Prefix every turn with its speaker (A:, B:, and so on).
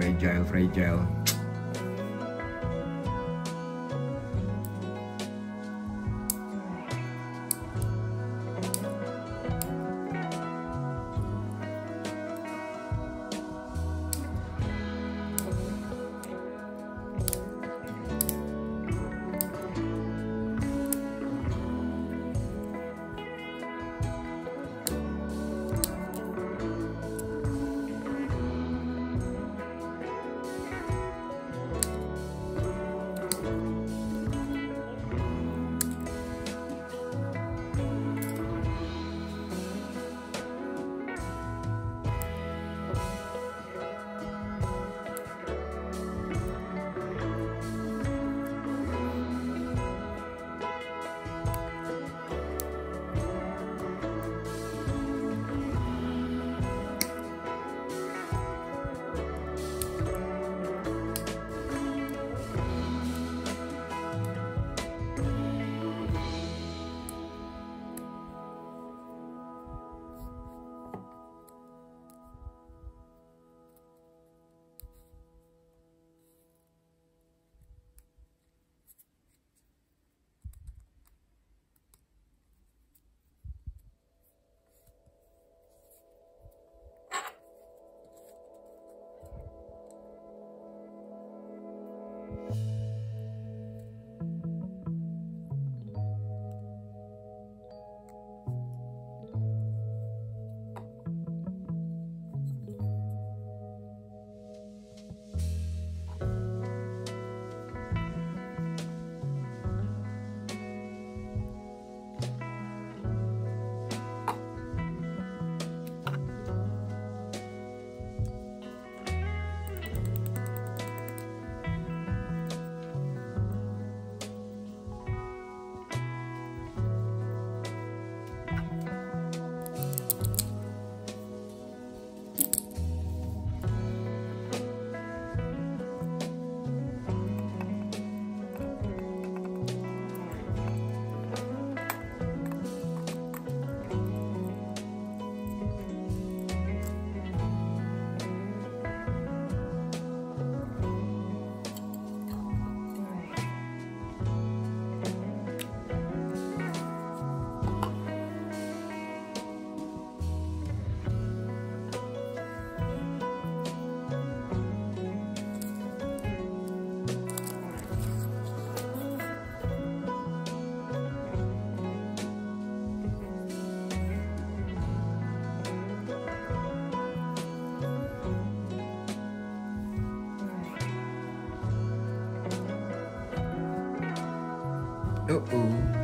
A: fragile fragile Uh-oh.